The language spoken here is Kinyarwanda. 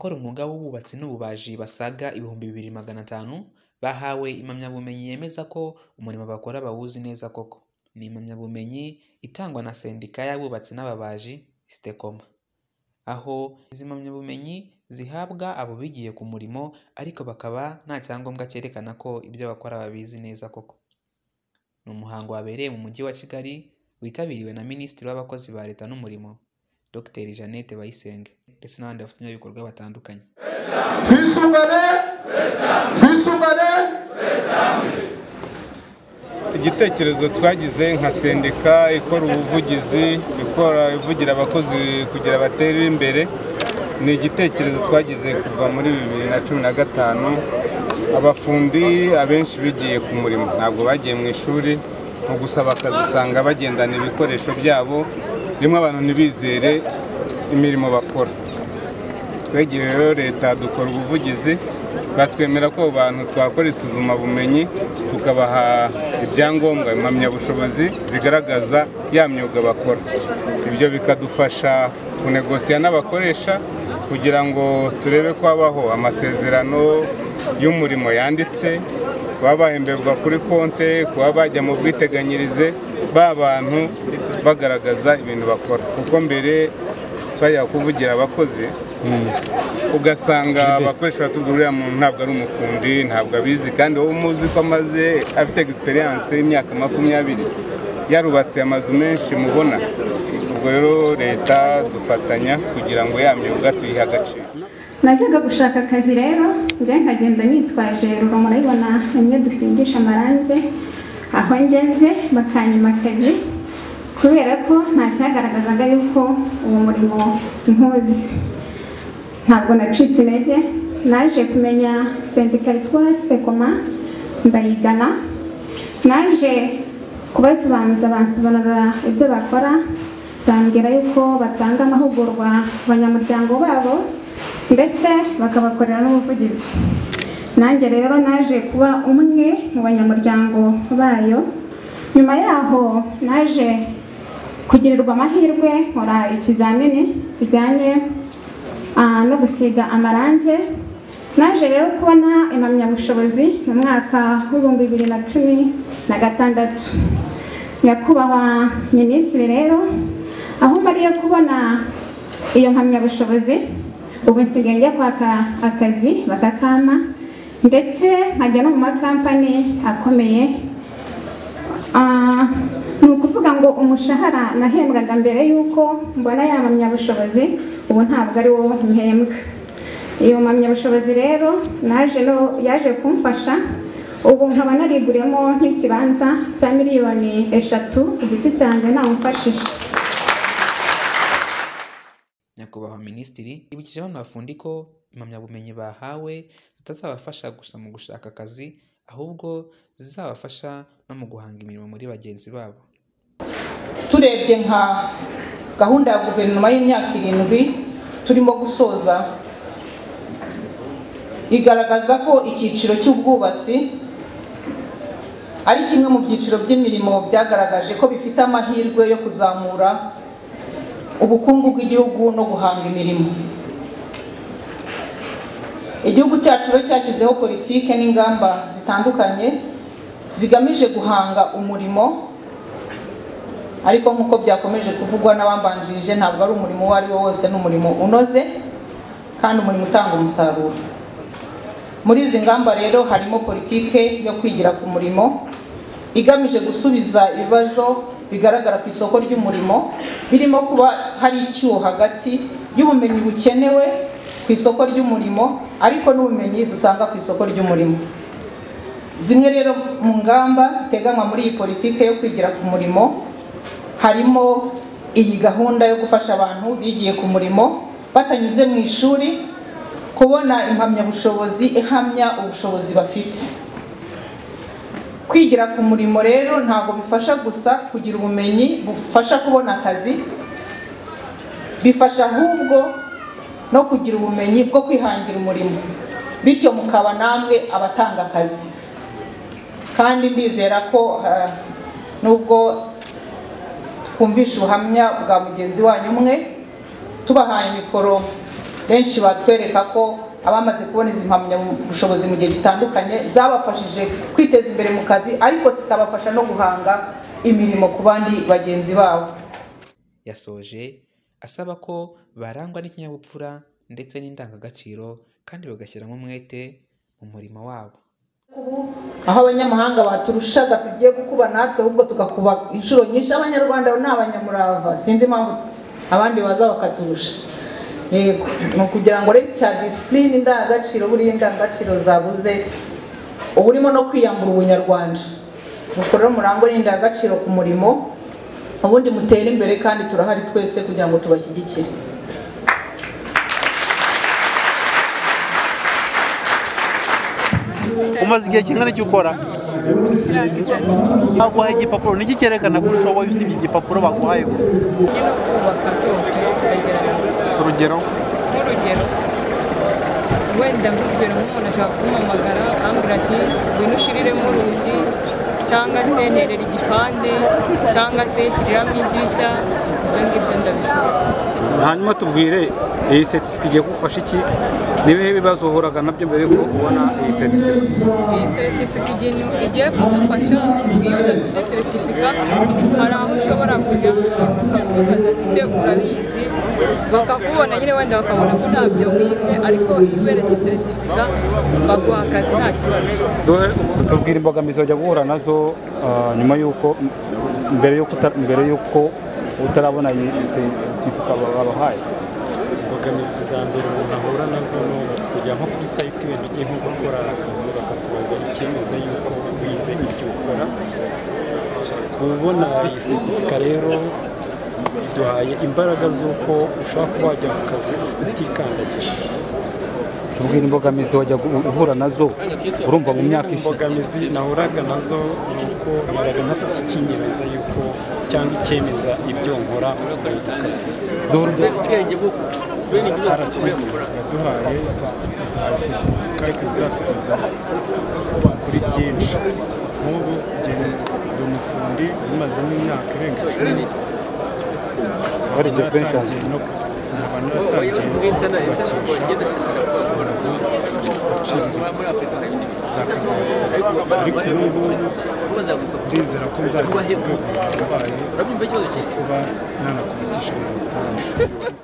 abakora umwuga w'ububatsi n'ububaji basaga ibihumbi bibiri magana atanu bahawe impamyabumenyi yemeza ko umurimo bakora bawuzi neza koko. Ni impamyabumenyi itangwa na sendika y'abubatsi n'ababaji sitekoma aho izi mpamyabumenyi zihabwa abo bigiye ku murimo ariko bakaba nta cyangombwa cyerekana ko ibyo bakora babizi neza koko. Ni umuhango wabereye mu mujyi wa kigali witabiriwe na minisitiri w'abakozi ba leta n'umurimo dr. Jeannette bayisenge. Ndetse n'abandi bafatanyabikorwa batandukanye. Twisungane twisungane. Igitekerezo twagize nka sendika ikora ubuvugizi ikora ivugira abakozi kugira batere imbere ni igitekerezo twagize kuva muri bibiri na cumi na gatanu. Abafundi abenshi bigiye ku murimo. Ntabwo bagiye mu ishuri. Mu gusaba akazi usanga bagendana ibikoresho byabo. Rimwe abantu ntibizere imirimo bakora. Twegeye rero leta dukora ubuvugizi batwemera ko abo bantu twakora isuzumabumenyi tukabaha ibyangombwa impamyabushobozi zigaragaza ya myuga bakora. Ibyo bikadufasha kunegosiya n'abakoresha kugira ngo turebe ko habaho amasezerano y'umurimo yanditse kuba bahemberwa kuri konte kuba bajya mu bwiteganyirize ba bantu bagaragaza ibintu bakora. Kuko mbere twajyaga kuvugira abakozi ugasanga abakoresha batubwira uriya muntu ntabwo ari umufundi ntabwo abizi kandi wowe umuzi ko amaze afite egisperiyanse y'imyaka makumyabiri yarubatse amazu menshi mubona. Ubwo rero leta dufatanya kugira ngo ya myuga tuyihe agaciro. Najyaga gushaka akazi rero njye nkagenda nitwaje ruro murabibona rimwe dusingisha amarangi aho ngeze bakanyima akazi kubera ko nta cyagaragazaga yuko uwo murimo nkuzi ntabwo nacitse intege naje kumenya sendika yitwa sitekoma ndayigana naje kubasobanuza bansobanurira ibyo bakora bambwira yuko batanga amahugurwa abanyamuryango babo ndetse bakabakorera n'ubuvugizi. Nanjye rero naje kuba umwe mu banyamuryango bayo. Nyuma yaho naje kugirirwa amahirwe nkora ikizamini kijyanye no gusiga amarangi naje rero kubona impamyabushobozi mu mwaka w'ibihumbi bibiri na cumi na gatandatu. Nyakubahwa minisitiri rero aho mariye kubona iyo mpamyabushobozi. Ubu nsigaye njya kwaka akazi bakakama ndetse nkajya no mu makampani akomeye. Ni ukuvuga ngo umushahara nahembwaga mbere y'uko mbona ya mpamyabushobozi. Ubu ntabwo ari wo mpembwa iyo mpamyabushobozi rero naje no yaje kumfasha ubu nkaba nariguriyemo nk'ikibanza cya miliyoni eshatu ku giti cyanjye ntawumfashije. Nyakubahwa minisitiri yibukije abana bafundi ko impamyabumenyi bahawe zitazabafasha gusa mu gushaka akazi ahubwo zizabafasha no mu guhanga imirimo muri bagenzi babo. Turebye nka gahunda ya guverinoma y'imyaka irindwi turimo gusoza. Igaragaza ko icyiciro cy'ubwubatsi ari kimwe mu byiciro by'imirimo byagaragaje ko bifite amahirwe yo kuzamura ubukungu bw'igihugu no guhanga imirimo. Igihugu cyacu rero cyashyizeho politike n'ingamba zitandukanye zigamije guhanga umurimo ariko nk'uko byakomeje kuvugwa n'abambanjirije ntabwo ari umurimo uwo ari wo wose ni umurimo unoze kandi umurimo utanga umusaruro. Muri izi ngamba rero harimo politike yo kwigira ku murimo igamije gusubiza ibibazo bigaragara ku isoko ry'umurimo birimo kuba hari icyuho hagati y'ubumenyi bukenewe ku isoko ry'umurimo ariko n'ubumenyi dusanga ku isoko ry'umurimo. Zimwe rero mu ngamba ziteganywa muri iyi politike yo kwigira ku murimo harimo iyi gahunda yo gufasha abantu bigiye ku murimo batanyuze mu ishuri kubona impamyabushobozi ihamya ubushobozi bafite. Kwigira ku murimo rero ntabwo bifasha gusa kugira ubumenyi bufasha kubona akazi bifasha ahubwo no kugira ubumenyi bwo kwihangira umurimo. Bityo mukaba namwe abatanga akazi. Kandi ndizera ko nubwo twumvisha ubuhamya bwa mugenzi wanyu umwe tubahaye mikoro benshi batwereka ko abamaze kubona izi mpamyabushobozi mu gihe gitandukanye zabafashije kwiteza imbere mu kazi ariko zikabafasha no guhanga imirimo ku bandi bagenzi babo. Yasoje asaba ko barangwa n'ikinyabupfura ndetse n'indangagaciro kandi bagashyiramo umwete mu murimo wabo. Aho abanyamahanga baturushaga tugiye gukuba natwe ahubwo tugakuba inshuro nyinshi. Abanyarwanda ni abanyamurava. Sinzi impamvu abandi baza bakaturusha. Yego. Ni ukugira ngo rero cya disipurine indangagaciro buriya indangagaciro zabuze uba urimo no kwiyambura ubunyarwanda. Nuko rero murangwe n'indangagaciro ku murimo ubundi mutere imbere kandi turahari twese kugira ngo tubashyigikire. Umaze igihe kingana icyo ukora? Baguhaye igipapuro. Niki cyerekana ko ushoboye usibye igipapuro baguhaye gusa? Urugero? Nk'urugero. Wenda nk'urugero nk'umuntu ashobora kumpamagara ambwira ati ngwino ushiriremo urugi cyangwa se nterera igipande cyangwa se shyiriramo idirishya ibyo ngibyo ndabishobora hanyuma tubwire iyi seritifika igiye kugufasha iki? N'ibihe bibazo uhuraga na byo mbere yuko ubona iyi seritifika iyi seritifika igiye kudufasha iyo udafite seritifika hari aho ushobora kujya bakakubaza ati se urabizi? Bakakubona nyine wenda bakabona ko ntabyo wize ariko iyo uberetse seritifika baguha akazi nta kibazo. Tubwire imbogamizi wajya guhura na zo ah, nyuma y'uko mbere y'uko utarabona iyi seritifika babahaye. Imbogamizi za mbere umuntu ahura na zo ni kujya nko kuri sayiti wenda ugiye nko gukora akazi bakakubaza icyemeza yuko wize ibyo ukora. Kubona iyi seritifika rero iduhaye imbaraga z'uko ushobora kuba wajya mu kazi utikandagira tubwire imbogamizi wajya gu- uhura na zo urumva mu myaka ishize. Imbogamizi nahuraga na zo ni uko nabaga ntafite ikinyemeza yuko cyangwa icyemeza ibyo nkora muri ako kazi. Yaduhaye sa- yaduhaye seritifika ikaba izatugeza kuri byinshi. Nk'ubu ndi umufundi umazemo imyaka irenga icumi. Differential. Naratangiye no nkaba kubakisha. Amazu aciriritse za kadasiteri ariko ubu ngubu ndizera ko nzajya ku rwego ruhambaye rwo kuba nanakubakisha ama etaje